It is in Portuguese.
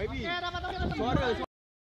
Baby. Suara